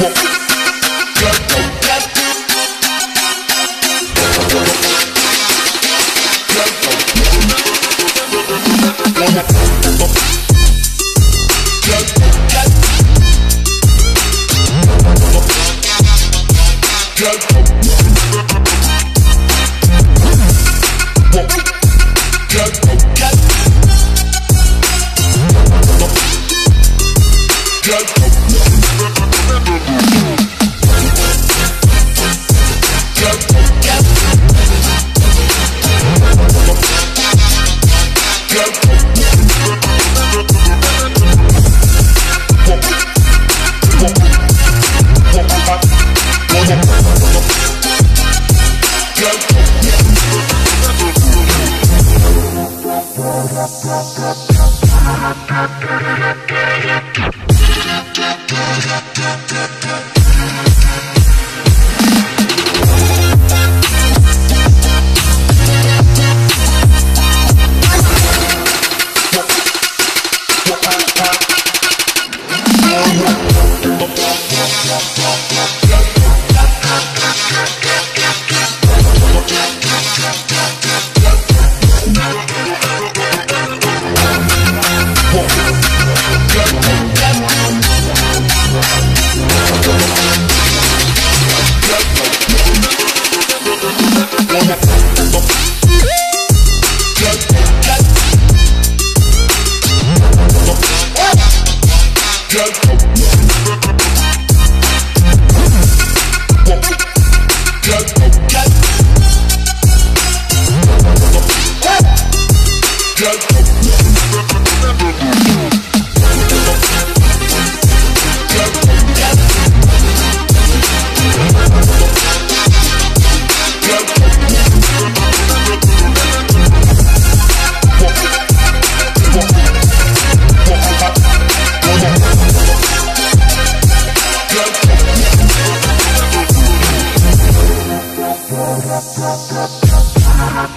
walk. Thank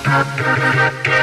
Thank you.